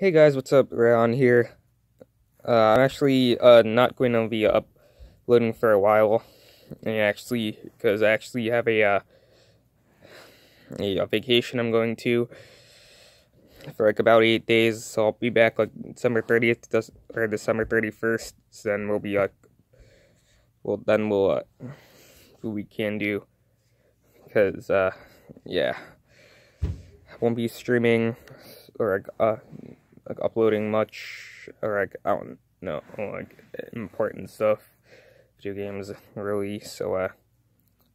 Hey guys, what's up? Rayan here. Uh, I'm actually uh, not going to be uploading for a while, and actually, because I actually have a, uh, a, vacation I'm going to for like about eight days. So I'll be back like December 30th or December 31st. So then we'll be like, well then we'll uh, what we can do because uh, yeah, I won't be streaming or uh like uploading much or like I don't know like important stuff. Video games really so uh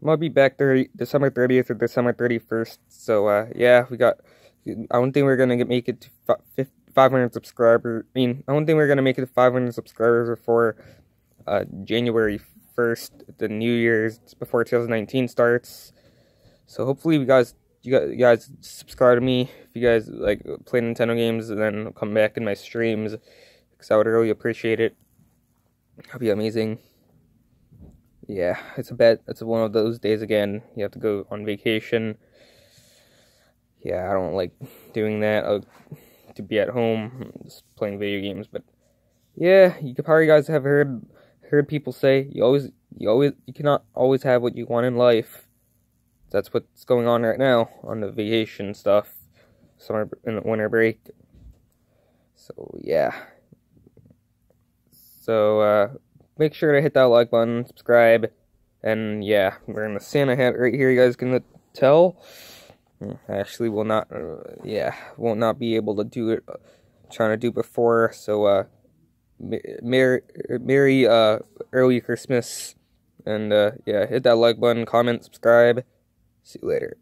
I'm gonna be back 30 December 30th or December 31st so uh yeah we got I don't think we're gonna get, make it to 500 subscribers I mean I don't think we're gonna make it to 500 subscribers before uh January 1st the New Year's before 2019 starts. So hopefully you guys you guys, subscribe to me if you guys like play Nintendo games and then come back in my streams because I would really appreciate it. That'd be amazing. Yeah, it's a bet. It's one of those days again. You have to go on vacation. Yeah, I don't like doing that. Uh, to be at home just playing video games, but yeah, you could probably guys have heard heard people say you always you always you cannot always have what you want in life that's what's going on right now on the vacation stuff, summer and winter break. So yeah. So uh, make sure to hit that like button, subscribe, and yeah, wearing the Santa hat right here. You guys can tell. I actually will not, uh, yeah, will not be able to do it. Uh, trying to do before. So uh, merry, merry uh, early Christmas, and uh, yeah, hit that like button, comment, subscribe. See you later.